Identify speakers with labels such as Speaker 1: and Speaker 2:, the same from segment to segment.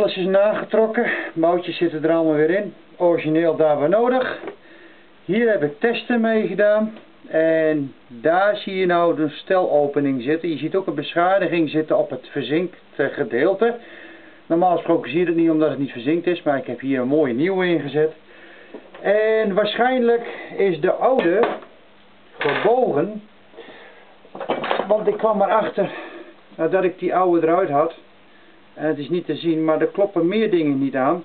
Speaker 1: Alles is nagetrokken. Moutjes zitten er allemaal weer in. Origineel daar waar nodig. Hier heb ik testen mee gedaan. En daar zie je nou de stelopening zitten. Je ziet ook een beschadiging zitten op het verzinkte gedeelte. Normaal gesproken zie je het niet omdat het niet verzinkt is. Maar ik heb hier een mooie nieuwe ingezet. En waarschijnlijk is de oude gebogen. Want ik kwam erachter nadat ik die oude eruit had. En het is niet te zien, maar er kloppen meer dingen niet aan.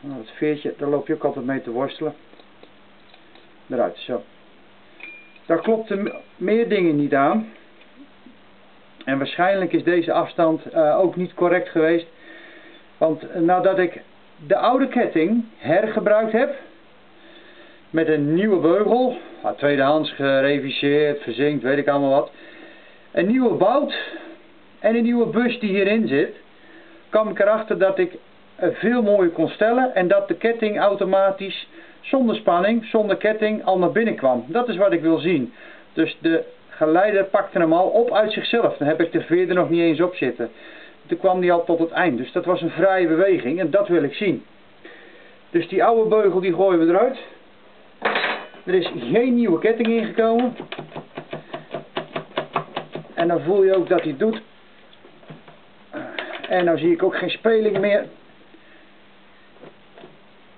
Speaker 1: Nou, het veertje, daar loop je ook altijd mee te worstelen. Eruit, zo. Daar klopten meer dingen niet aan. En waarschijnlijk is deze afstand uh, ook niet correct geweest. Want nadat ik de oude ketting hergebruikt heb, met een nieuwe beugel, tweedehands gereviseerd, verzinkt, weet ik allemaal wat, een nieuwe bout en een nieuwe bus die hierin zit, kwam ik erachter dat ik veel mooier kon stellen en dat de ketting automatisch zonder spanning, zonder ketting al naar binnen kwam. Dat is wat ik wil zien. Dus de geleider pakte hem al op uit zichzelf. Dan heb ik de veer er nog niet eens op zitten. Toen kwam die al tot het eind. Dus dat was een vrije beweging en dat wil ik zien. Dus die oude beugel die gooien we eruit. Er is geen nieuwe ketting ingekomen. En dan voel je ook dat hij doet. En nou zie ik ook geen speling meer.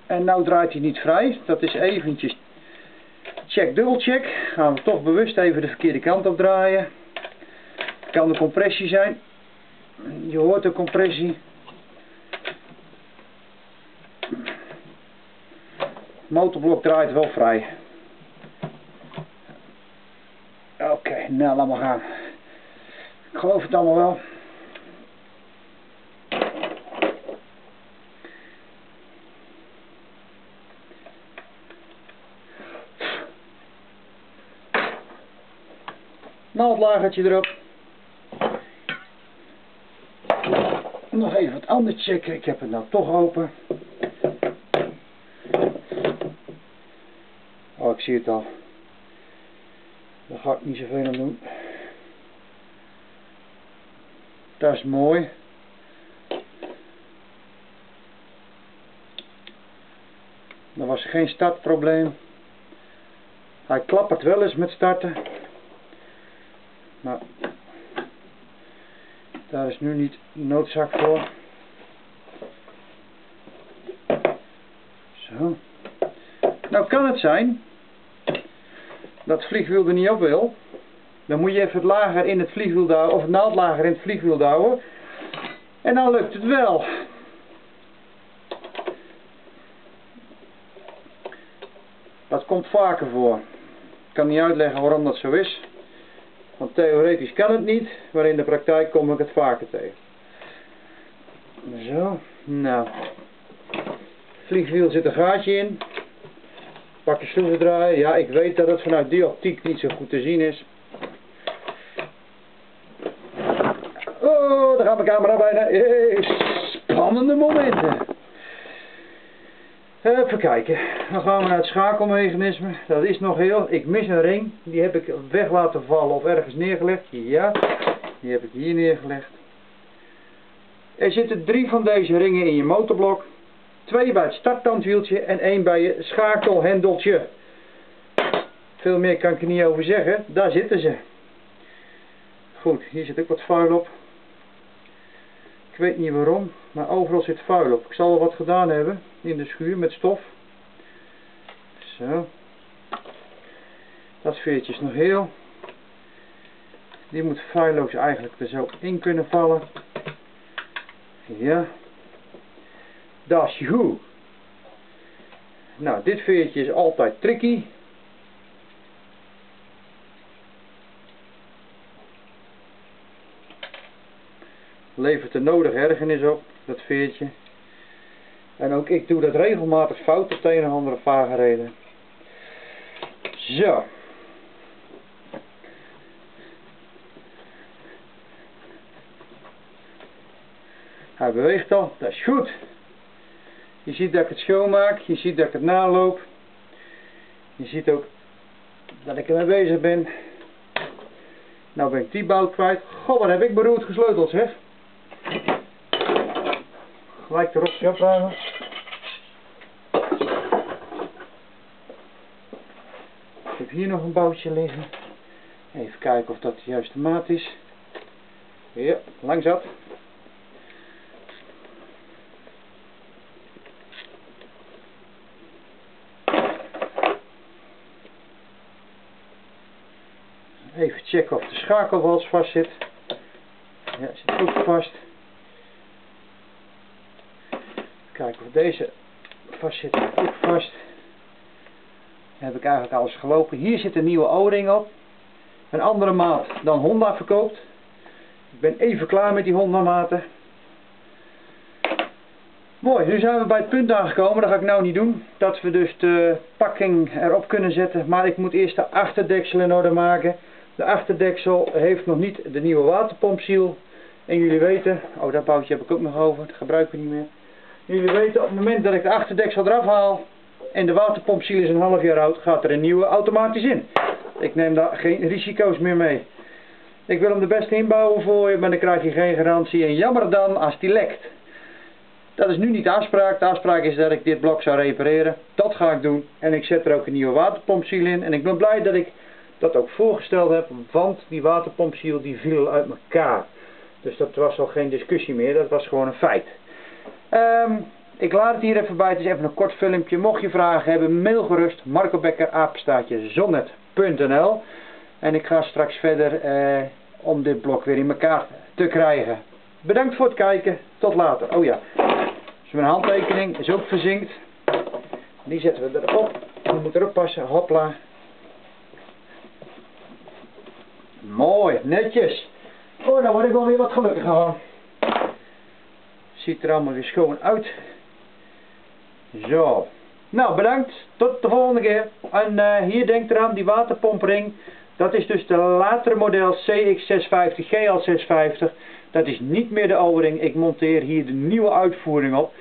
Speaker 1: En nou draait hij niet vrij. Dat is eventjes check, dubbel check. Gaan we toch bewust even de verkeerde kant op draaien. Kan de compressie zijn. Je hoort de compressie. motorblok draait wel vrij. Oké, nou laat maar gaan. Ik geloof het allemaal wel. Naaldlagertje erop. Nog even wat anders checken. Ik heb het nou toch open. Oh, ik zie het al. Daar ga ik niet zoveel aan doen. Dat is mooi. Er was geen startprobleem. Hij klappert wel eens met starten. Maar daar is nu niet noodzaak voor. Zo. Nou kan het zijn dat het vliegwiel er niet op wil. Dan moet je even het lager in het vliegwiel of het naaldlager in het vliegwiel douwen. En dan lukt het wel. Dat komt vaker voor. Ik kan niet uitleggen waarom dat zo is. Want theoretisch kan het niet, maar in de praktijk kom ik het vaker tegen. Zo, nou. Vliegwiel zit een gaatje in. Pak je schroevendraaier. Ja, ik weet dat het vanuit die optiek niet zo goed te zien is. Oh, daar gaat mijn camera bijna. spannende momenten. Even kijken. Dan gaan we naar het schakelmechanisme. Dat is nog heel. Ik mis een ring. Die heb ik weg laten vallen of ergens neergelegd. Ja, die heb ik hier neergelegd. Er zitten drie van deze ringen in je motorblok. Twee bij het starttandwieltje en één bij je schakelhendeltje. Veel meer kan ik er niet over zeggen. Daar zitten ze. Goed, hier zit ook wat vuil op. Ik weet niet waarom, maar overal zit vuil op. Ik zal al wat gedaan hebben in de schuur met stof. Zo. Dat veertje is nog heel. Die moet feilloos eigenlijk er zo in kunnen vallen. Ja. Dat is goed. Nou, dit veertje is altijd tricky. Levert de nodige ergernis op, dat veertje. En ook ik doe dat regelmatig fout op de een of andere vage. Zo. Hij beweegt al, dat is goed. Je ziet dat ik het schoonmaak, je ziet dat ik het naloop. Je ziet ook dat ik ermee bezig ben. Nou ben ik die bout kwijt. God, wat heb ik beroerd gesleuteld zeg. Gelijk erop opruimen. Ik heb hier nog een boutje liggen. Even kijken of dat de juiste maat is. Ja, lang zat. Even checken of de schakelwals vast zit. Ja, zit goed vast. Kijken of deze vast zit. Goed vast. Dan heb ik eigenlijk alles gelopen. Hier zit een nieuwe O-ring op. Een andere maat dan Honda verkoopt. Ik ben even klaar met die Honda maten. Mooi, nu zijn we bij het punt aangekomen, dat ga ik nou niet doen. Dat we dus de pakking erop kunnen zetten. Maar ik moet eerst de achterdeksel in orde maken. De achterdeksel heeft nog niet de nieuwe waterpompziel. En jullie weten, oh dat boutje heb ik ook nog over, dat gebruik ik niet meer. Jullie weten, op het moment dat ik de achterdeksel eraf haal en de waterpompziel is een half jaar oud, gaat er een nieuwe automatisch in. Ik neem daar geen risico's meer mee. Ik wil hem de beste inbouwen voor je, maar dan krijg je geen garantie. En jammer dan als die lekt. Dat is nu niet de afspraak. De afspraak is dat ik dit blok zou repareren. Dat ga ik doen. En ik zet er ook een nieuwe waterpompziel in. En ik ben blij dat ik dat ook voorgesteld heb. Want die waterpompziel die viel uit elkaar. Dus dat was al geen discussie meer. Dat was gewoon een feit. Um, ik laat het hier even bij. Het is even een kort filmpje. Mocht je vragen hebben, mail gerust. Marco Becker, En ik ga straks verder eh, om dit blok weer in elkaar te krijgen. Bedankt voor het kijken. Tot later. Oh ja. Dus mijn handtekening is ook verzinkt. Die zetten we erop. We moeten erop passen. Hopla. Mooi. Netjes. Oh, dan word ik wel weer wat gelukkiger van. Ziet er allemaal weer schoon uit. Zo. Nou, bedankt. Tot de volgende keer. En uh, hier denkt eraan, die waterpompring. Dat is dus de latere model CX650, GL650. Dat is niet meer de O-ring. Ik monteer hier de nieuwe uitvoering op.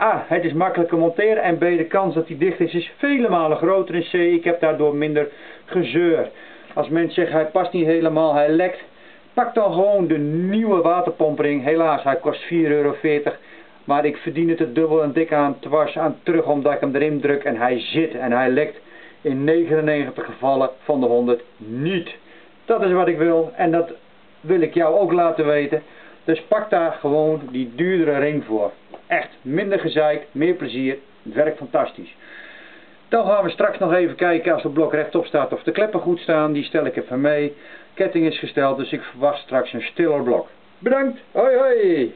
Speaker 1: A, het is makkelijker monteren. En B, de kans dat hij dicht is, is vele malen groter. En C, ik heb daardoor minder gezeur. Als mensen zeggen, hij past niet helemaal, hij lekt. Pak dan gewoon de nieuwe waterpompring. Helaas, hij kost 4,40 euro. Maar ik verdien het er dubbel en dik aan dwars aan terug omdat ik hem erin druk en hij zit en hij lekt in 99 gevallen van de 100 niet. Dat is wat ik wil en dat wil ik jou ook laten weten. Dus pak daar gewoon die duurdere ring voor. Echt, minder gezeik, meer plezier. Het werkt fantastisch. Dan gaan we straks nog even kijken als het blok rechtop staat of de kleppen goed staan. Die stel ik even mee. Ketting is gesteld, dus ik verwacht straks een stiller blok. Bedankt, hoi hoi!